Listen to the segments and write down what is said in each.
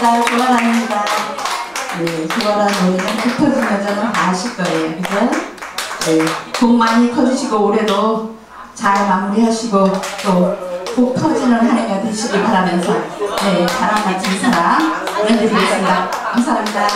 그건 아닙니다. 네, 그거란 노래는 깊어진 여자는 다 아실 거예요. 그죠? 네, 복 많이 커주시고 올해도 잘 마무리하시고 또복 터지는 한 해가 되시길 바라면서 네, 사랑 같은 사랑 보내드리겠습니다. 감사합니다.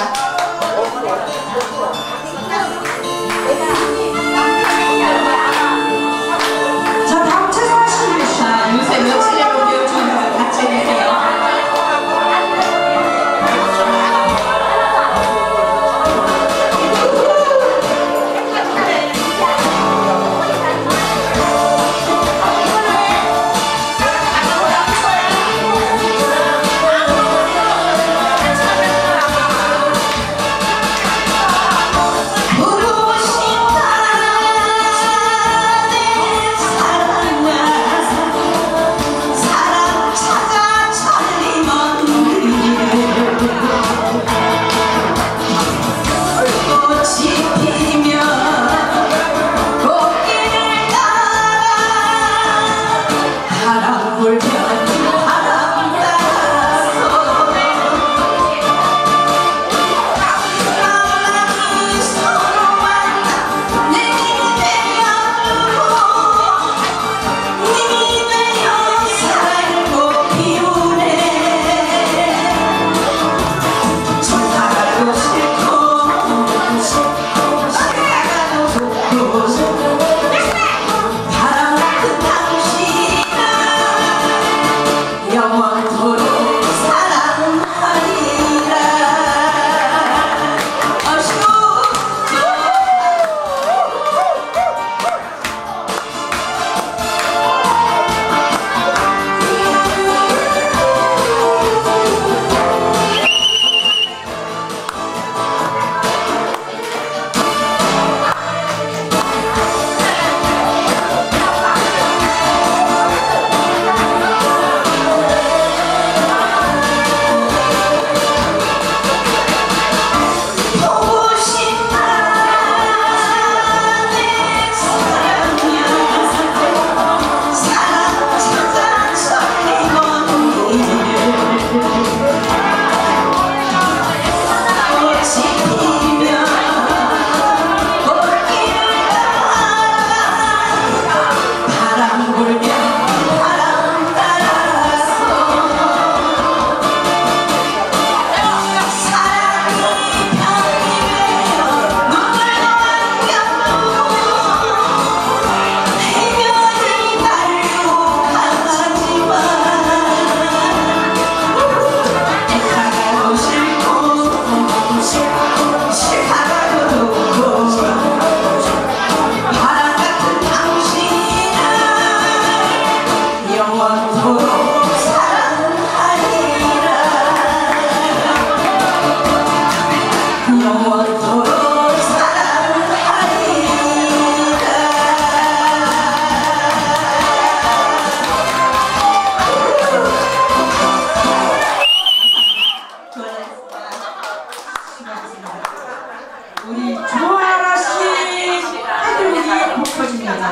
超级敏感